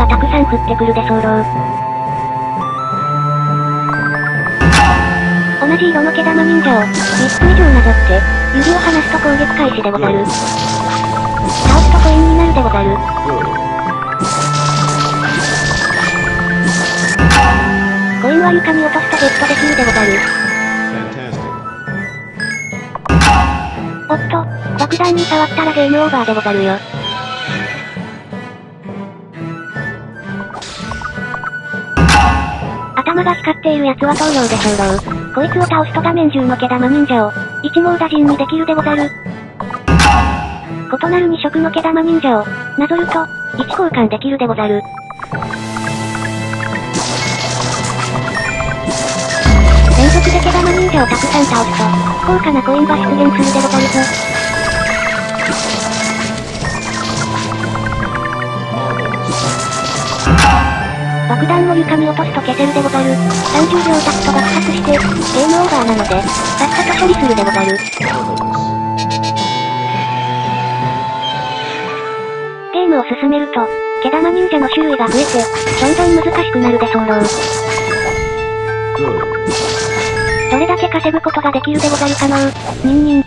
がたくさん降ってくるで候。同じ色の毛玉忍者を、3つ以上なぞって、指を離すと攻撃開始でござる。倒すとコインになるでござる。コインは床に落とすとゲットできるでござる。おっと、爆弾に触ったらゲームオーバーでござるよ。が光っているやつは棟梁でしょうこいつを倒すと画面中の毛玉忍者を、一網打尽にできるでござる。異なる二色の毛玉忍者を、なぞると、位置交換できるでござる。連続で毛玉忍者をたくさん倒すと、高価なコインが出現するでござるぞ。爆弾を床に落とすと消せるでござる。30秒経つと爆発して、ゲームオーバーなので、さっさと処理するでござる。ゲームを進めると、毛玉忍者の種類が増えて、どんどん難しくなるで候。どれだけ稼ぐことができるでござるかのう、ニンニン。